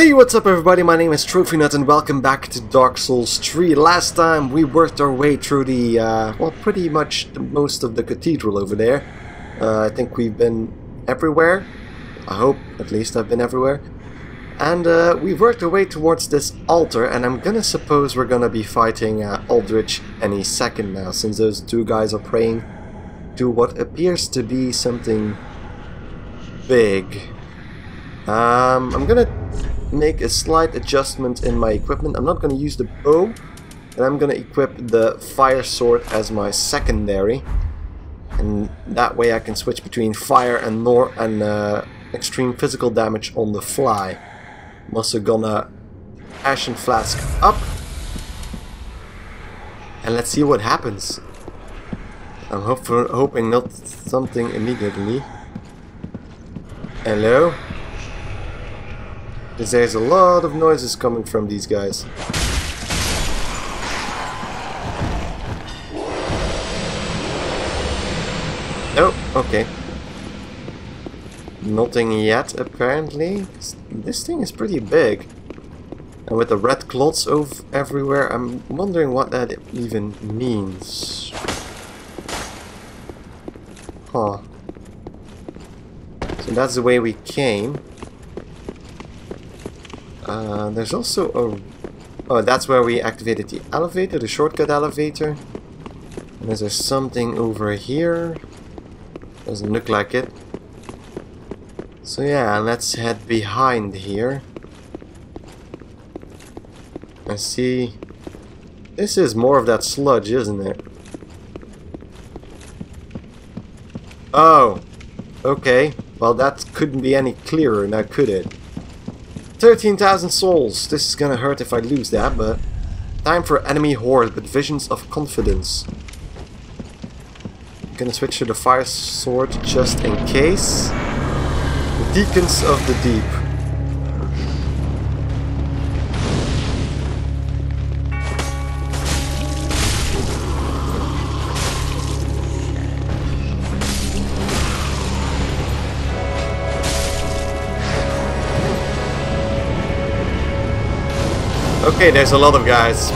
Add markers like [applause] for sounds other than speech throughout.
Hey, what's up everybody? My name is TroVNut and welcome back to Dark Souls 3. Last time we worked our way through the, uh, well, pretty much most of the cathedral over there. Uh, I think we've been everywhere. I hope, at least I've been everywhere. And uh, we've worked our way towards this altar and I'm gonna suppose we're gonna be fighting uh, Aldrich any second now, since those two guys are praying to what appears to be something big. Um, I'm gonna make a slight adjustment in my equipment. I'm not gonna use the bow, and I'm gonna equip the fire sword as my secondary. And that way I can switch between fire and nor and uh, extreme physical damage on the fly. I'm also gonna Ashen Flask up. And let's see what happens. I'm hope hoping not something immediately. Hello? Because there's a lot of noises coming from these guys. Oh, okay. Nothing yet, apparently. This thing is pretty big. And with the red clots over everywhere, I'm wondering what that even means. Huh. So that's the way we came. Uh, there's also a... Oh, that's where we activated the elevator, the shortcut elevator. And is there something over here? Doesn't look like it. So yeah, let's head behind here. I see... This is more of that sludge, isn't it? Oh, okay. Well, that couldn't be any clearer now, could it? 13,000 souls. This is gonna hurt if I lose that, but... Time for enemy horde with visions of confidence. I'm gonna switch to the fire sword just in case. The Deacons of the Deep. Okay, there's a lot of guys.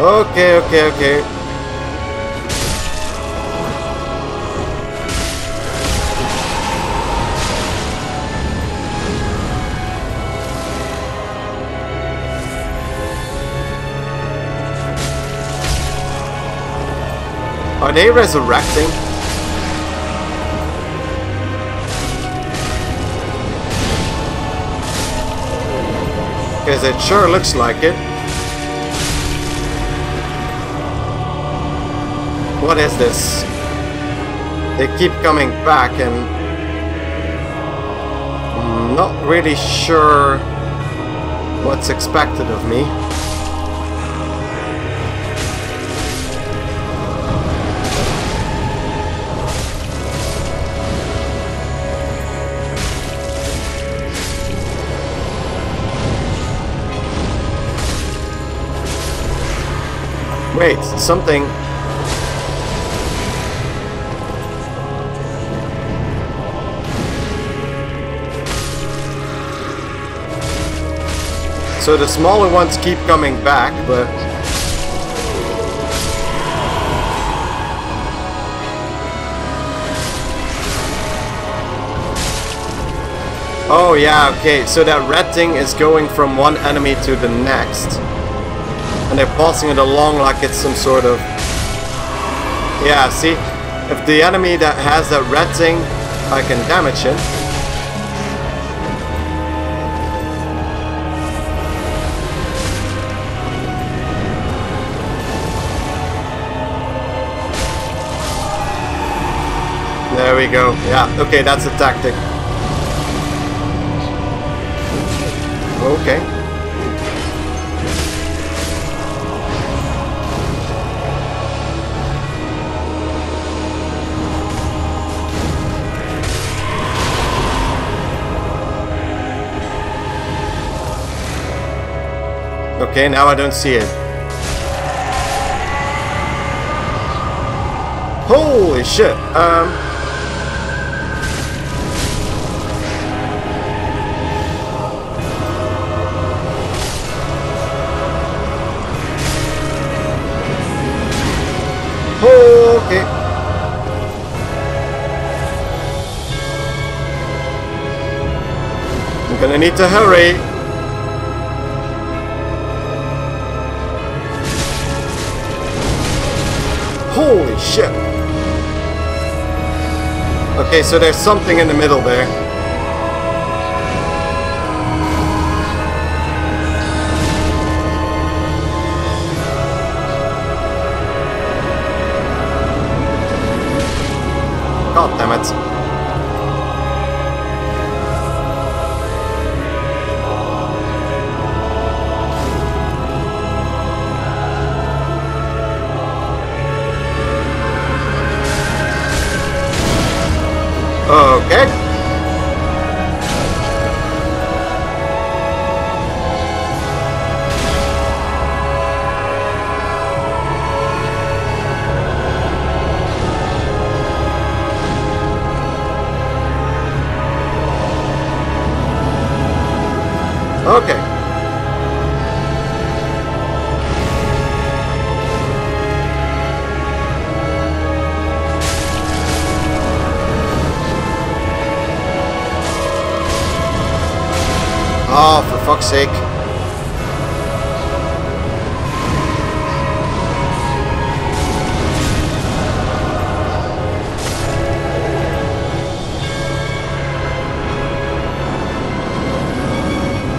Okay, okay, okay. Are they resurrecting? Because it sure looks like it. What is this? They keep coming back and... I'm not really sure what's expected of me. Wait, something... So the smaller ones keep coming back, but... Oh yeah, okay, so that red thing is going from one enemy to the next and they're passing it along like it's some sort of yeah see if the enemy that has that red thing I can damage it. There we go. Yeah, okay, that's a tactic. Okay. Okay, now I don't see it. Holy shit. Um... Okay. I'm gonna need to hurry. Okay, so there's something in the middle there. God damn it. Fuck's sake.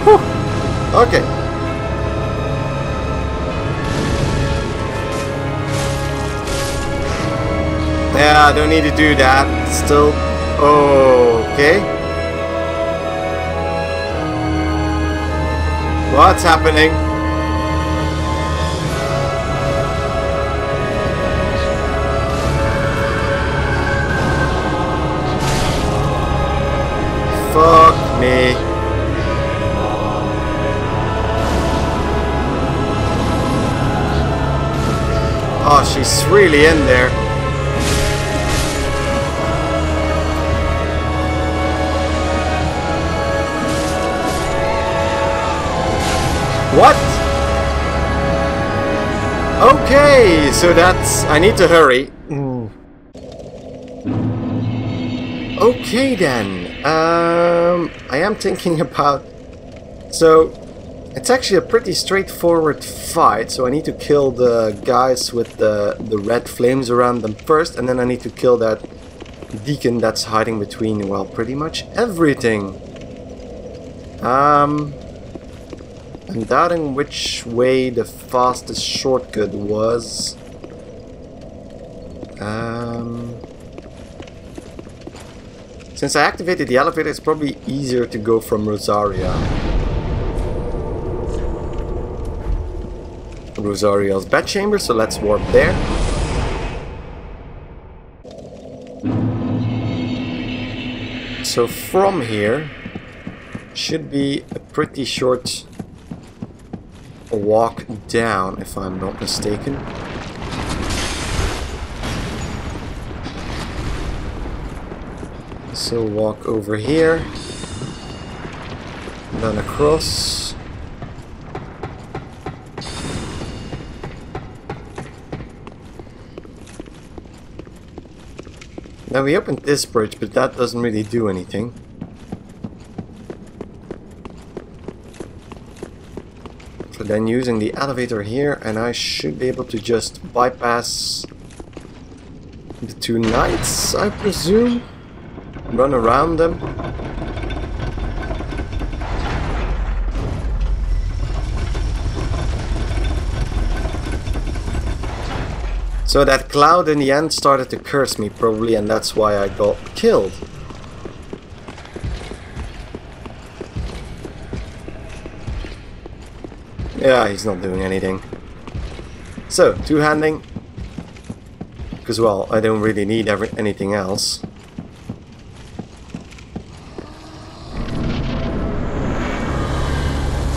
Whew. Okay. Yeah, I don't need to do that. Still. Okay. What's happening? Fuck me. Oh, she's really in there. What? Okay, so that's... I need to hurry. Okay then. Um, I am thinking [laughs] about... So, it's actually a pretty straightforward fight, so I need to kill the guys with the, the red flames around them first, and then I need to kill that deacon that's hiding between, well, pretty much everything. Um... I'm doubting which way the fastest shortcut was. Um, since I activated the elevator, it's probably easier to go from Rosaria. Rosaria's bedchamber, so let's warp there. So from here should be a pretty short walk down, if I'm not mistaken. So walk over here, then across. Now we opened this bridge, but that doesn't really do anything. Then using the elevator here and I should be able to just bypass the two knights, I presume. Run around them. So that cloud in the end started to curse me probably and that's why I got killed. Yeah, he's not doing anything. So, two-handing. Because, well, I don't really need anything else.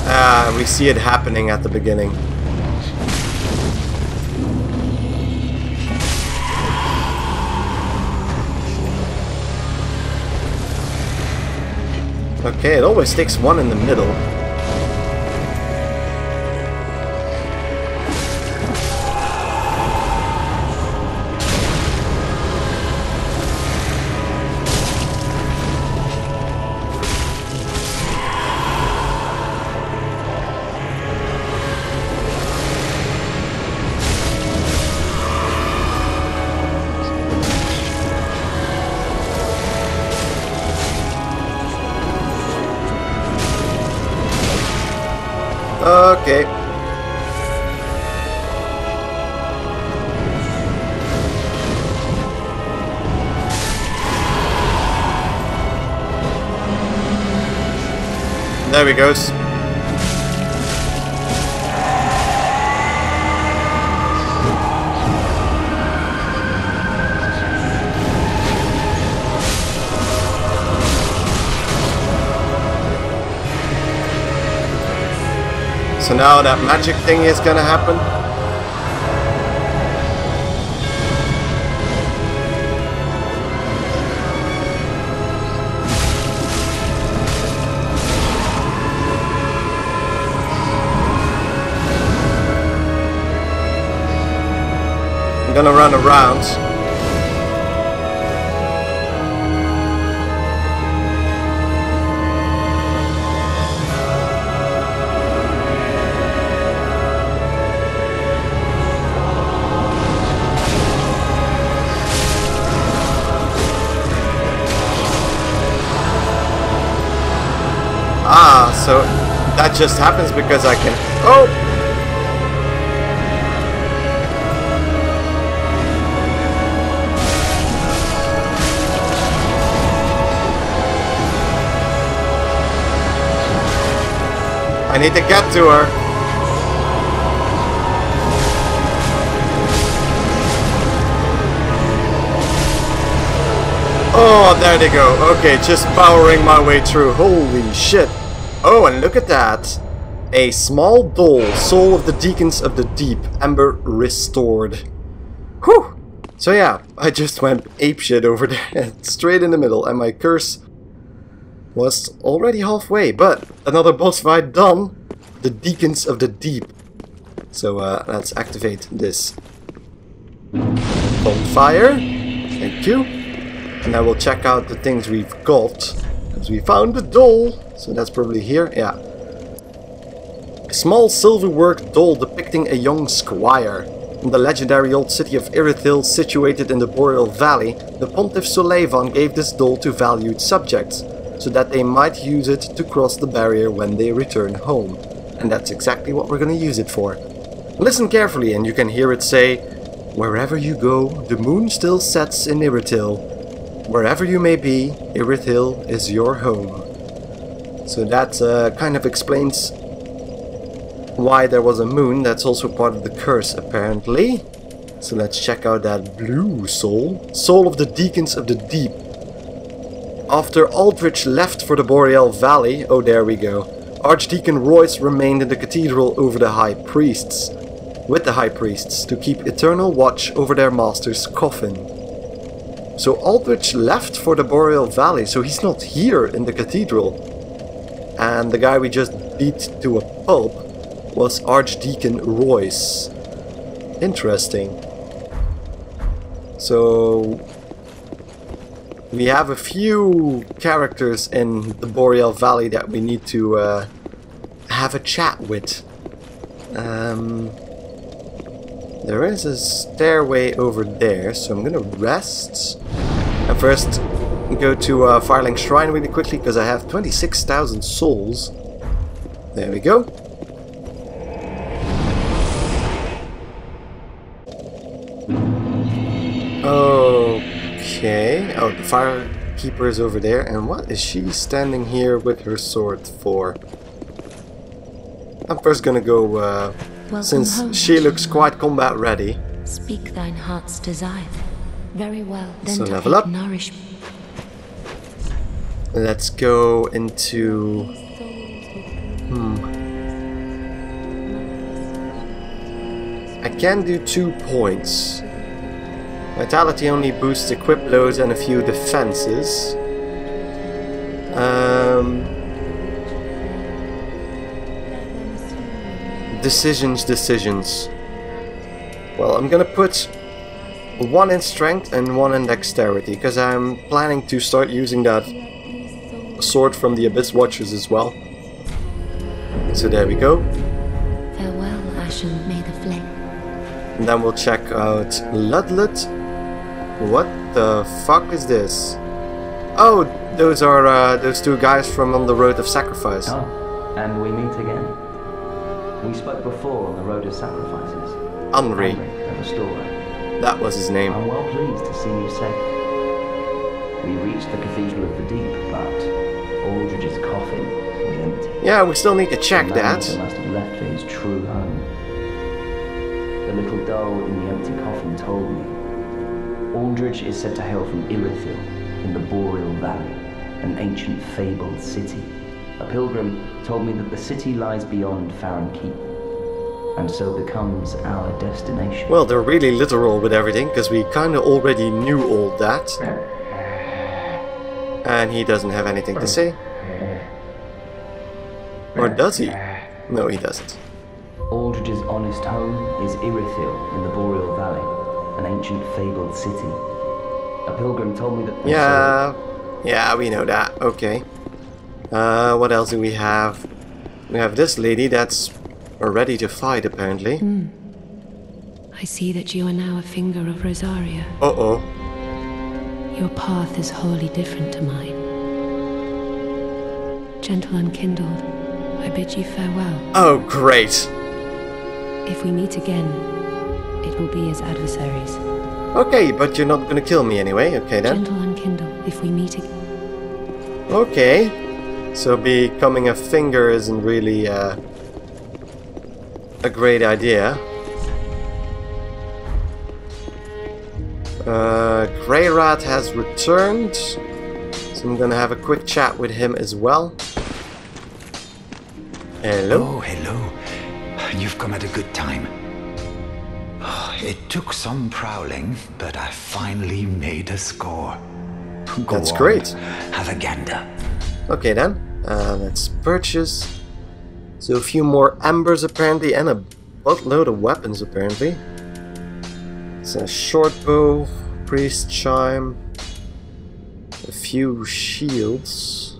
Ah, we see it happening at the beginning. Okay, it always takes one in the middle. He goes. So now that magic thing is gonna happen. Gonna run around. Ah, so that just happens because I can... Oh! I need to get to her. Oh, there they go. Okay, just powering my way through. Holy shit. Oh, and look at that. A small doll, soul of the deacons of the deep, ember restored. Whew. So yeah, I just went apeshit over there, [laughs] straight in the middle, and my curse was already halfway. But another boss fight done. The deacons of the deep. So uh, let's activate this bonfire. Thank you. And I will check out the things we've got. Because we found the doll. So that's probably here. Yeah. A small silver-worked doll depicting a young squire. In the legendary old city of Irithyll, situated in the Boreal Valley, the Pontiff Sulyvahn gave this doll to valued subjects, so that they might use it to cross the barrier when they return home. And that's exactly what we're going to use it for. Listen carefully and you can hear it say, Wherever you go, the moon still sets in Irithyll. Wherever you may be, Irithyll is your home. So that uh, kind of explains why there was a moon. That's also part of the curse, apparently. So let's check out that blue soul. Soul of the Deacons of the Deep. After Aldrich left for the Boreal Valley, oh there we go, Archdeacon Royce remained in the cathedral over the High Priests, with the High Priests, to keep eternal watch over their master's coffin. So Aldrich left for the Boreal Valley, so he's not here in the cathedral. And the guy we just beat to a pulp was Archdeacon Royce. Interesting. So we have a few characters in the Boreal Valley that we need to uh, have a chat with. Um, there is a stairway over there, so I'm gonna rest. And first go to uh, Firelink Shrine really quickly, because I have 26,000 souls. There we go. firekeeper is over there, and what is she standing here with her sword for? I'm first gonna go, uh, since home, she looks quite combat ready. Speak thine heart's desire. Very well. Then so level up. Nourish. Let's go into. Hmm. I can do two points. Vitality only boosts equip loads and a few defenses. Um, decisions, decisions. Well, I'm gonna put one in strength and one in dexterity, because I'm planning to start using that sword from the Abyss Watchers as well. So there we go. Farewell, Ashen, may the flame. And then we'll check out Ludleth. What the fuck is this? Oh, those are uh, those two guys from On the Road of Sacrifice. Oh, and we meet again. We spoke before on the road of sacrifices. Anri, the restorer. that was his name. I'm well pleased to see you safe. We reached the Cathedral of the Deep, but Aldrich's coffin was empty. Yeah, we still need to check the that. Must have left for his true home. The little doll in the empty coffin told me. Aldrich is said to hail from Irithyll in the Boreal Valley, an ancient fabled city. A pilgrim told me that the city lies beyond Farron Keep, and so becomes our destination. Well, they're really literal with everything, because we kinda already knew all that. And he doesn't have anything to say. Or does he? No, he doesn't. Aldrich's honest home is Irithyll in the Boreal Valley, an ancient fabled city. A pilgrim told me that the Yeah, yeah, we know that. Okay. Uh, what else do we have? We have this lady that's ready to fight, apparently. I see that you are now a finger of Rosaria. Uh-oh. Your path is wholly different to mine. Gentle unkindled, I bid you farewell. Oh, great. If we meet again, it will be as adversaries. Okay, but you're not gonna kill me anyway. Okay, then. Gentle unkindled, if we meet again. Okay. So becoming a finger isn't really uh, a great idea. Uh, Greirat has returned, so I'm gonna have a quick chat with him as well. Hello. Oh, hello. You've come at a good time. It took some prowling, but I finally made a score. Go That's on, great. Have a gander. Okay then, uh, let's purchase. So a few more embers apparently, and a boatload of weapons apparently. It's a short bow, priest chime, a few shields.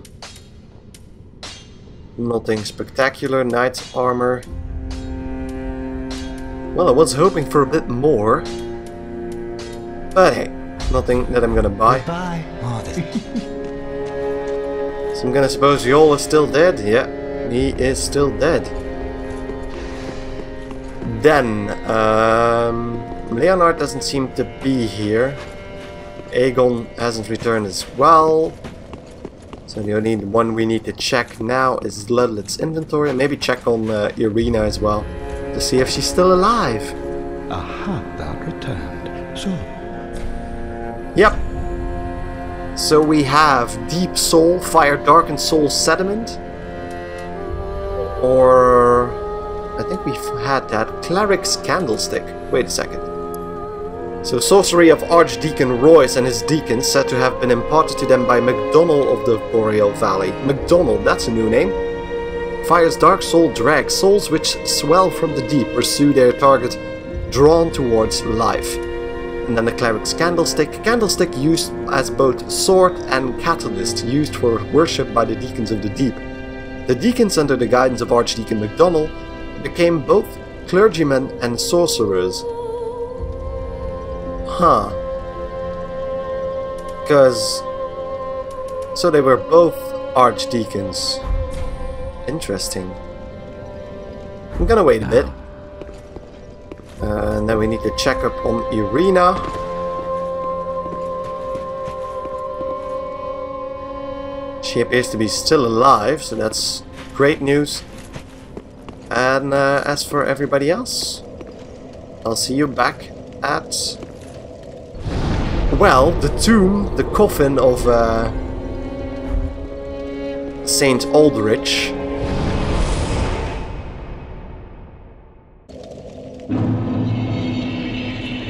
Nothing spectacular, knight's armor. Well, I was hoping for a bit more. But hey, nothing that I'm gonna buy. [laughs] So I'm gonna suppose Yoel is still dead. Yeah, he is still dead. Then, um, Leonard doesn't seem to be here. Eygon hasn't returned as well. So the only one we need to check now is Ludleth's inventory. Maybe check on uh, Irina as well to see if she's still alive. Aha, thou returned. So, Yep. So we have Deep Soul, Fire Darkened Soul Sediment. Or... I think we've had that. Cleric's Candlestick. Wait a second. So sorcery of Archdeacon Royce and his deacons said to have been imparted to them by McDonnel of the Boreal Valley. McDonnel, that's a new name. Fire's dark soul drags souls which swell from the deep, pursue their target, drawn towards life. And then the cleric's candlestick, candlestick used as both sword and catalyst, used for worship by the deacons of the deep. The deacons, under the guidance of Archdeacon McDonnel, became both clergymen and sorcerers. Huh. Because. So they were both archdeacons. Interesting. I'm gonna wait a bit. Uh, and then we need to check up on Irina. She appears to be still alive, so that's great news. And uh, as for everybody else, I'll see you back at... Well, the tomb, the coffin of uh, Saint Aldrich.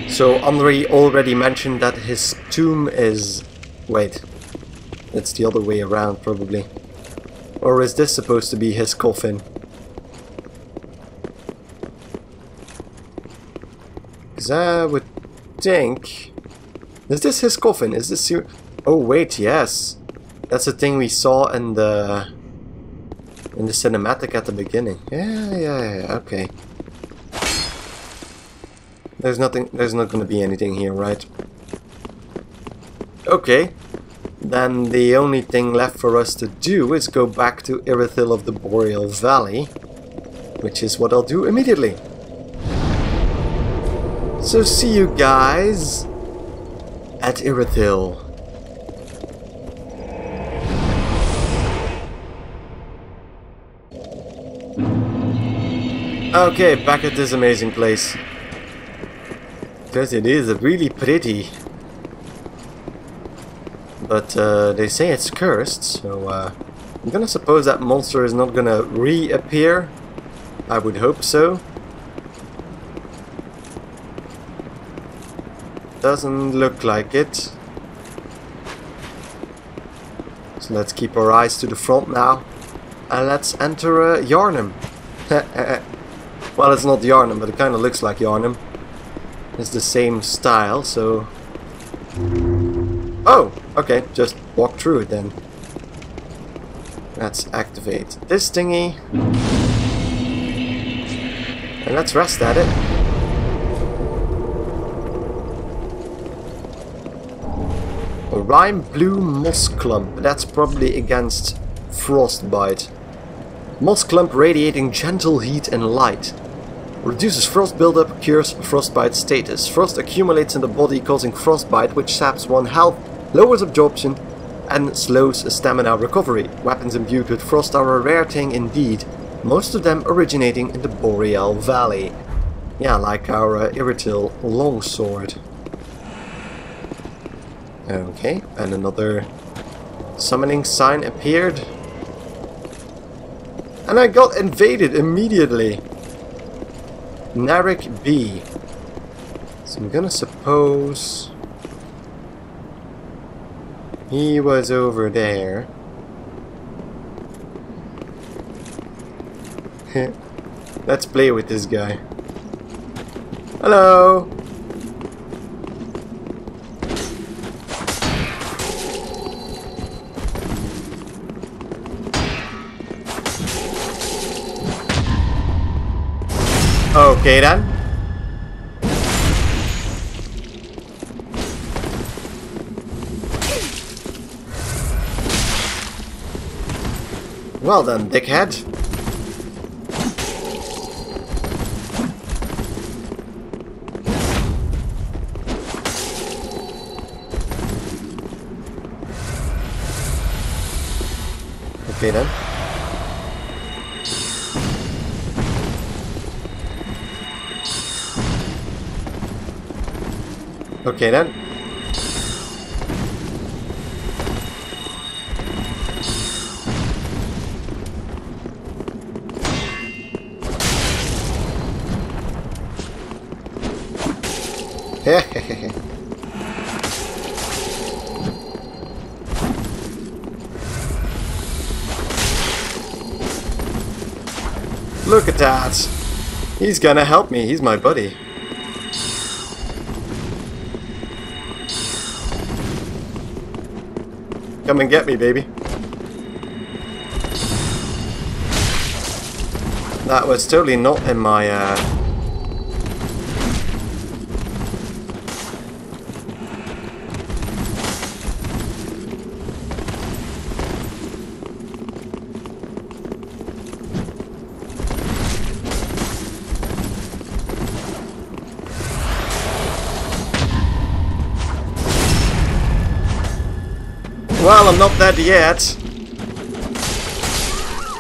So Andre already mentioned that his tomb is... Wait. It's the other way around, probably. Or is this supposed to be his coffin? Because I would think... Is this his coffin? Is this. Oh wait, yes. That's the thing we saw in the... In the cinematic at the beginning. Yeah, yeah, yeah, okay. There's nothing, there's not gonna be anything here, right? Okay. Then the only thing left for us to do is go back to Irithyll of the Boreal Valley. Which is what I'll do immediately. So see you guys at Irithyll. Okay, back at this amazing place. Because it is really pretty. But uh, they say it's cursed, so uh, I'm gonna suppose that monster is not gonna reappear. I would hope so. Doesn't look like it. So let's keep our eyes to the front now. And let's enter uh, Yharnam. [laughs] well, it's not Yharnam, but it kind of looks like Yharnam. It's the same style, so... Oh! Okay, just walk through it then. Let's activate this thingy. And let's rest at it. A Blue Moss Clump. That's probably against Frostbite. Moss Clump radiating gentle heat and light. Reduces frost buildup, cures frostbite status. Frost accumulates in the body causing frostbite which saps one health, lowers absorption and slows stamina recovery. Weapons imbued with frost are a rare thing indeed, most of them originating in the Boreal Valley. Yeah, like our uh, Irithyll longsword. Okay, and another summoning sign appeared. And I got invaded immediately. Narek B. So I'm gonna suppose... He was over there. [laughs] Let's play with this guy. Hello! Okay then. Well done, dickhead. Okay then. Okay then. [laughs] Look at that! He's gonna help me, he's my buddy. Come and get me, baby. That was totally not in my, uh... not dead yet.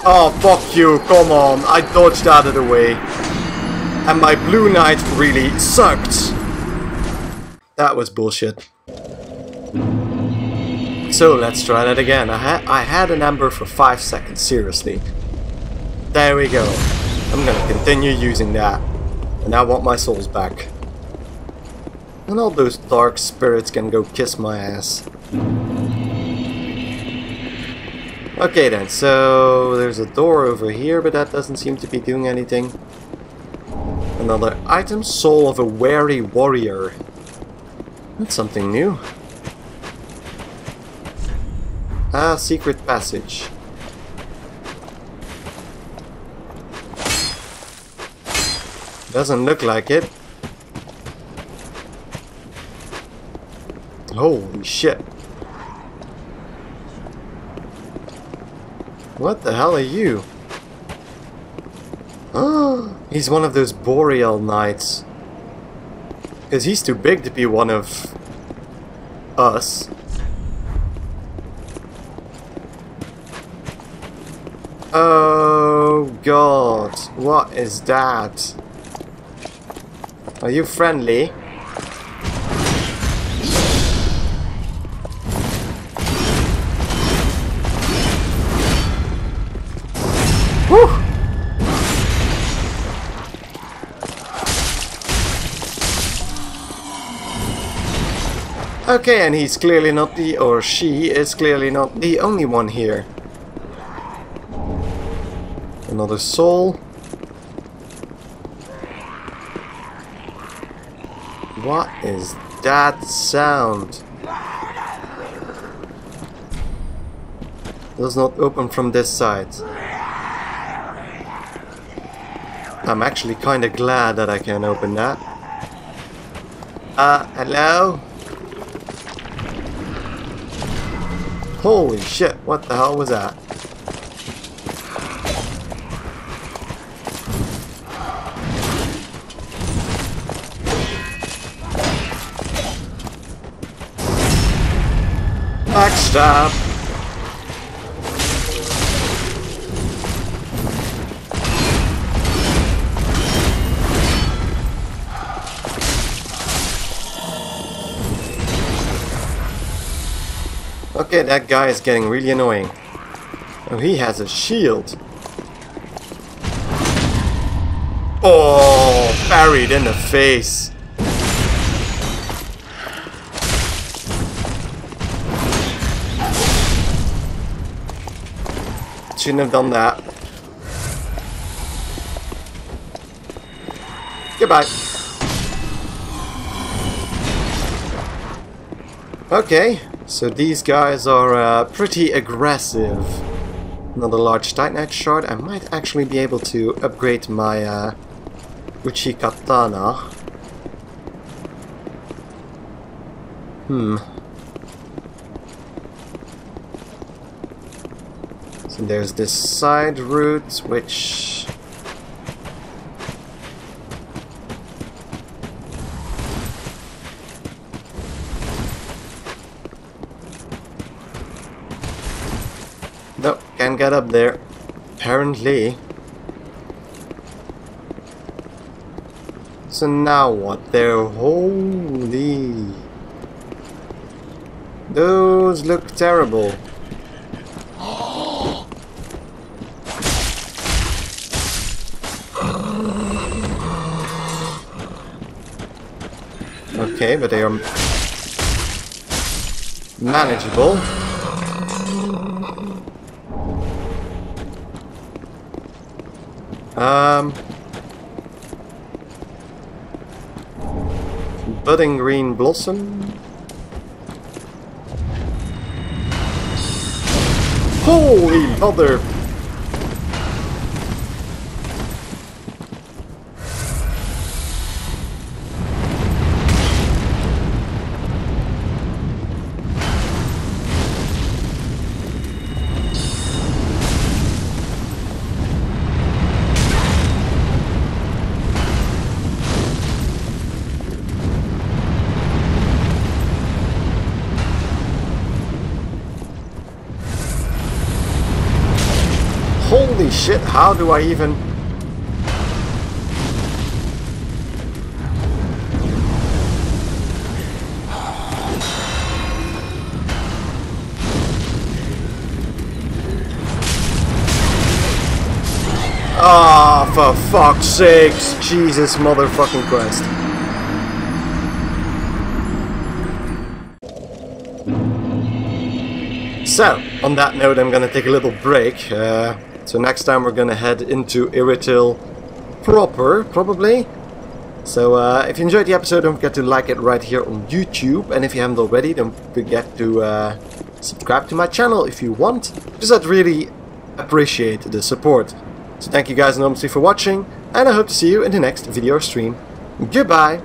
Oh, fuck you, come on. I dodged out of the way. And my Blue Knight really sucked. That was bullshit. So, let's try that again. I, ha I had an Ember for 5 seconds, seriously. There we go. I'm gonna continue using that. And I want my souls back. And all those dark spirits can go kiss my ass. Okay then, so there's a door over here, but that doesn't seem to be doing anything. Another item, Soul of a Wary Warrior. That's something new. Ah, secret passage. Doesn't look like it. Holy shit. What the hell are you? Oh, [gasps] he's one of those Boreal Knights. Because he's too big to be one of us. Oh god, what is that? Are you friendly? Okay, and he's clearly not the, or she is clearly not the only one here. Another soul. What is that sound? Does not open from this side. I'm actually kinda glad that I can open that. Uh, hello? Holy shit, what the hell was that? Backstab! Okay, that guy is getting really annoying. Oh, he has a shield. Oh, buried in the face. Shouldn't have done that. Goodbye. Okay, so these guys are uh, pretty aggressive. Another large Titanite shard. I might actually be able to upgrade my uh, Uchigatana. Hmm. So there's this side route, which... get up there. Apparently. So now what? They're holy. Those look terrible. [gasps] Okay, but they are manageable. Um, budding green blossom. Holy mother! Holy shit, how do I even... Ah, oh, for fuck's sakes. Jesus motherfucking Christ. So, on that note, I'm gonna take a little break. Uh so next time we're gonna head into Irithyll proper, probably. So uh, if you enjoyed the episode, don't forget to like it right here on YouTube. And if you haven't already, don't forget to uh, subscribe to my channel if you want. Because I'd really appreciate the support. So thank you guys enormously for watching. And I hope to see you in the next video or stream. Goodbye!